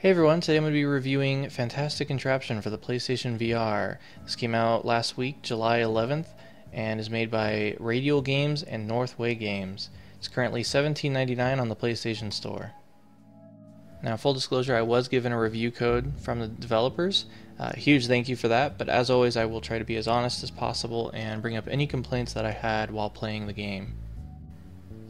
Hey everyone, today I'm going to be reviewing Fantastic Contraption for the PlayStation VR. This came out last week, July 11th, and is made by Radial Games and Northway Games. It's currently $17.99 on the PlayStation Store. Now, full disclosure, I was given a review code from the developers. Uh, huge thank you for that, but as always, I will try to be as honest as possible and bring up any complaints that I had while playing the game.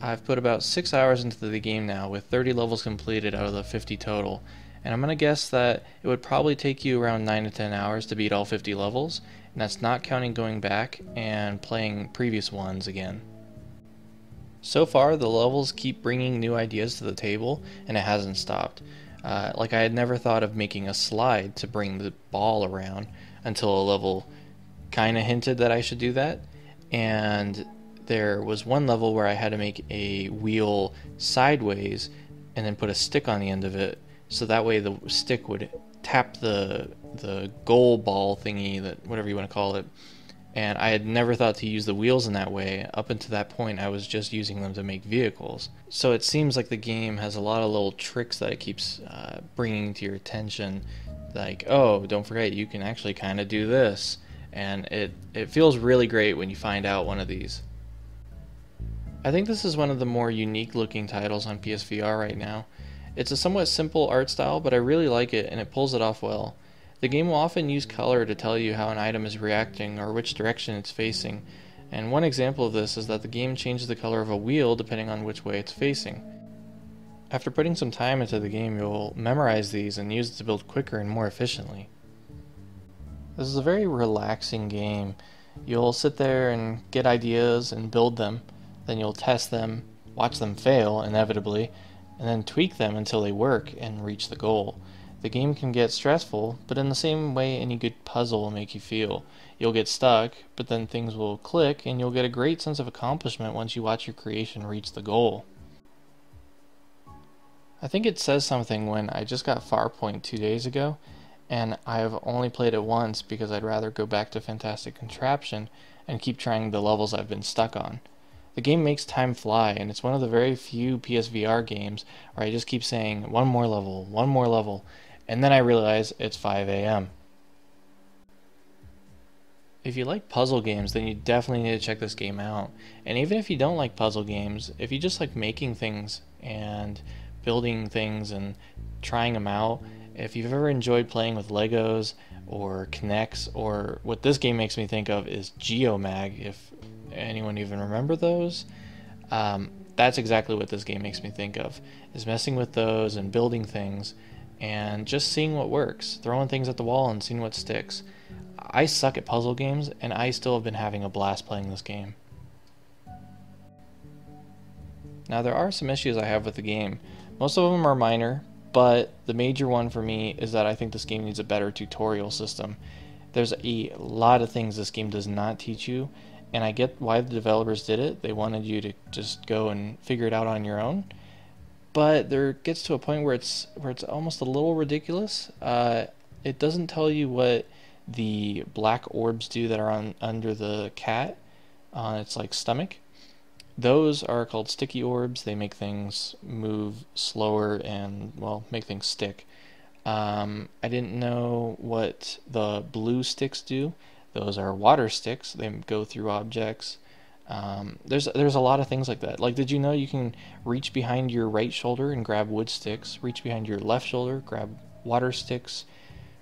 I've put about 6 hours into the game now, with 30 levels completed out of the 50 total, and I'm going to guess that it would probably take you around 9 to 10 hours to beat all 50 levels, and that's not counting going back and playing previous ones again. So far, the levels keep bringing new ideas to the table, and it hasn't stopped. Uh, like, I had never thought of making a slide to bring the ball around until a level kind of hinted that I should do that, and there was one level where I had to make a wheel sideways and then put a stick on the end of it so that way the stick would tap the the goal ball thingy that whatever you want to call it and I had never thought to use the wheels in that way. Up until that point, I was just using them to make vehicles. So it seems like the game has a lot of little tricks that it keeps uh, bringing to your attention. Like, oh, don't forget, you can actually kind of do this. And it, it feels really great when you find out one of these. I think this is one of the more unique looking titles on PSVR right now. It's a somewhat simple art style, but I really like it and it pulls it off well. The game will often use color to tell you how an item is reacting or which direction it's facing, and one example of this is that the game changes the color of a wheel depending on which way it's facing. After putting some time into the game, you'll memorize these and use it to build quicker and more efficiently. This is a very relaxing game. You'll sit there and get ideas and build them, then you'll test them, watch them fail, inevitably, and then tweak them until they work and reach the goal. The game can get stressful, but in the same way any good puzzle will make you feel. You'll get stuck, but then things will click and you'll get a great sense of accomplishment once you watch your creation reach the goal. I think it says something when I just got Farpoint two days ago, and I've only played it once because I'd rather go back to Fantastic Contraption and keep trying the levels I've been stuck on. The game makes time fly, and it's one of the very few PSVR games where I just keep saying, one more level, one more level, and then I realize it's 5 a.m. If you like puzzle games, then you definitely need to check this game out. And even if you don't like puzzle games, if you just like making things and building things and trying them out, if you've ever enjoyed playing with Legos or K'NEX, or what this game makes me think of is Geomag, if anyone even remember those? Um, that's exactly what this game makes me think of, is messing with those and building things and just seeing what works, throwing things at the wall and seeing what sticks. I suck at puzzle games, and I still have been having a blast playing this game. Now, there are some issues I have with the game. Most of them are minor, but the major one for me is that I think this game needs a better tutorial system. There's a lot of things this game does not teach you, and I get why the developers did it. They wanted you to just go and figure it out on your own. But there gets to a point where it's where it's almost a little ridiculous. Uh, it doesn't tell you what the black orbs do that are on under the cat on its like stomach. Those are called sticky orbs. They make things move slower and well make things stick. Um, I didn't know what the blue sticks do. Those are water sticks. They go through objects. Um, there's there's a lot of things like that. Like, did you know you can reach behind your right shoulder and grab wood sticks? Reach behind your left shoulder, grab water sticks.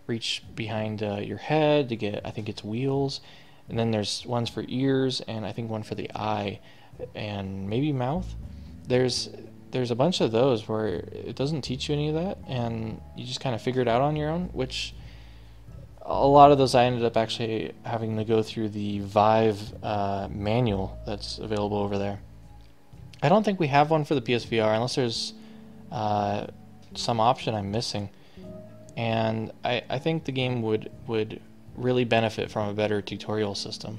Reach behind uh, your head to get, I think it's wheels. And then there's ones for ears, and I think one for the eye, and maybe mouth. There's there's a bunch of those where it doesn't teach you any of that, and you just kind of figure it out on your own, which a lot of those I ended up actually having to go through the Vive uh, manual that's available over there. I don't think we have one for the PSVR unless there's uh, some option I'm missing. And I, I think the game would, would really benefit from a better tutorial system.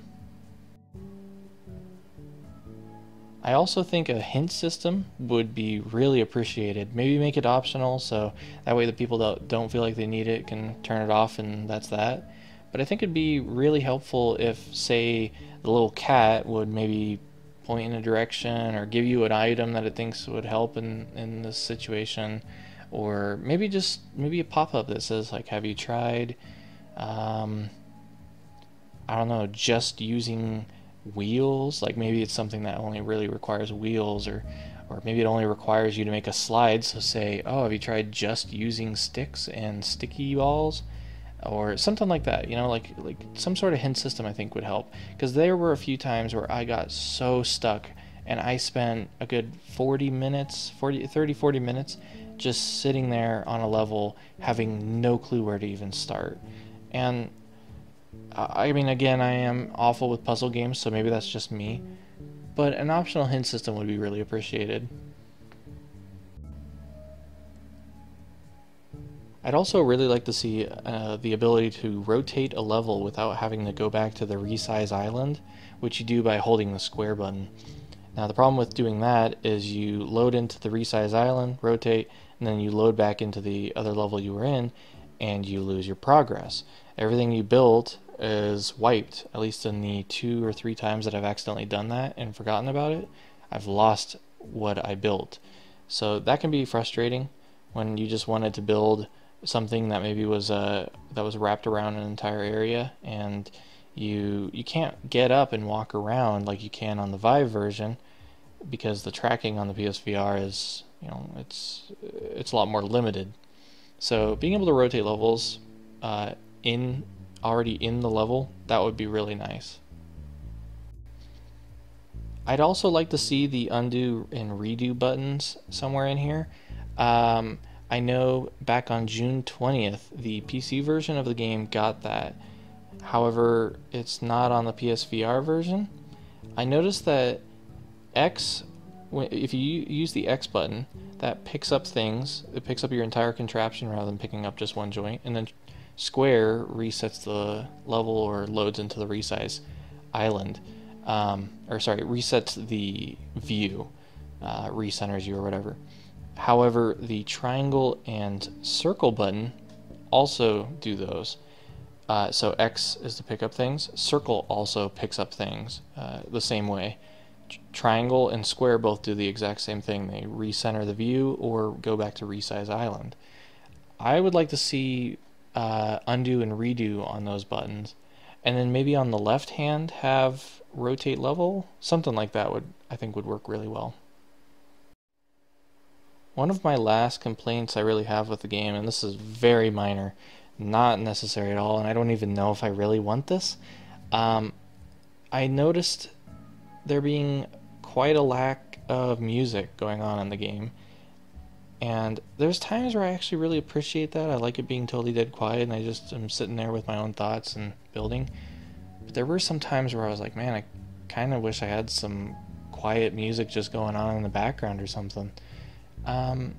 I also think a hint system would be really appreciated. Maybe make it optional so that way the people that don't feel like they need it can turn it off and that's that. But I think it'd be really helpful if, say, the little cat would maybe point in a direction or give you an item that it thinks would help in, in this situation. or maybe just maybe a pop-up that says like have you tried um, I don't know just using wheels like maybe it's something that only really requires wheels or or maybe it only requires you to make a slide. So say oh have you tried just using sticks and sticky balls? Or something like that you know like like some sort of hint system i think would help. Because there were a few times where i got so stuck and i spent a good 40 minutes 40 30 40 minutes just sitting there on a level having no clue where to even start. And i mean again i am awful with puzzle games so maybe that's just me but an optional hint system would be really appreciated I'd also really like to see uh, the ability to rotate a level without having to go back to the resize island, which you do by holding the square button. Now the problem with doing that is you load into the resize island, rotate, and then you load back into the other level you were in, and you lose your progress. Everything you built is wiped, at least in the two or three times that I've accidentally done that and forgotten about it, I've lost what I built. So that can be frustrating when you just wanted to build something that maybe was uh, that was wrapped around an entire area and you you can't get up and walk around like you can on the Vive version because the tracking on the PSVR is you know it's it's a lot more limited. So being able to rotate levels uh, in already in the level that would be really nice. I'd also like to see the undo and redo buttons somewhere in here. Um, I know back on June 20th, the PC version of the game got that. However, it's not on the PSVR version. I noticed that X, if you use the X button, that picks up things. It picks up your entire contraption rather than picking up just one joint. And then square resets the level or loads into the resize island. Um, or sorry, resets the view, uh, recenters you or whatever. However, the triangle and circle button also do those. Uh, so X is to pick up things. Circle also picks up things uh, the same way. triangle and square both do the exact same thing. They recenter the view or go back to resize island. I would like to see uh, undo and redo on those buttons. And then maybe on the left hand have rotate level. Something like that would I think would work really well. One of my last complaints I really have with the game, and this is very minor, not necessary at all, and I don't even know if I really want this. Um, I noticed there being quite a lack of music going on in the game. And there's times where I actually really appreciate that. I like it being totally dead quiet and I just am sitting there with my own thoughts and building. But there were some times where I was like, man, I kind of wish I had some quiet music just going on in the background or something. Um,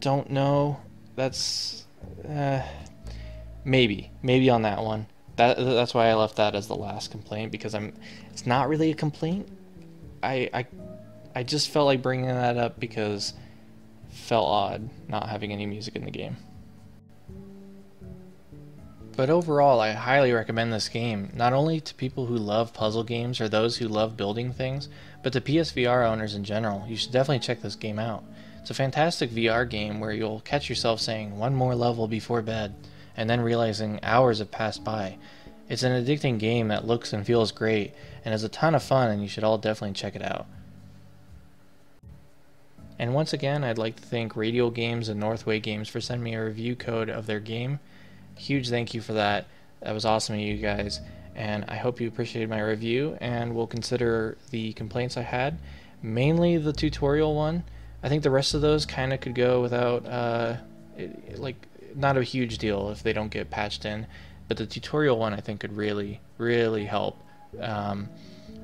don't know. That's uh, maybe maybe on that one. That that's why I left that as the last complaint because I'm. It's not really a complaint. I I I just felt like bringing that up because felt odd not having any music in the game. But overall, I highly recommend this game, not only to people who love puzzle games or those who love building things, but to PSVR owners in general. You should definitely check this game out. It's a fantastic VR game where you'll catch yourself saying one more level before bed, and then realizing hours have passed by. It's an addicting game that looks and feels great, and is a ton of fun, and you should all definitely check it out. And once again, I'd like to thank Radial Games and Northway Games for sending me a review code of their game. Huge thank you for that. That was awesome of you guys, and I hope you appreciated my review and will consider the complaints I had, mainly the tutorial one. I think the rest of those kind of could go without, uh, it, like, not a huge deal if they don't get patched in. But the tutorial one I think could really, really help. Um,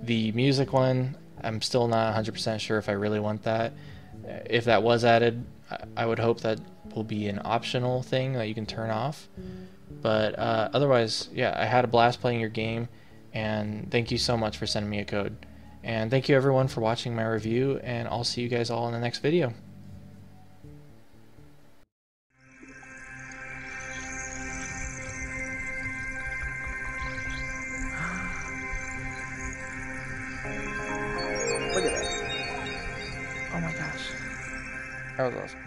the music one, I'm still not 100% sure if I really want that. If that was added, I would hope that will be an optional thing that you can turn off. But uh, otherwise, yeah, I had a blast playing your game, and thank you so much for sending me a code. And thank you everyone for watching my review, and I'll see you guys all in the next video. That was awesome.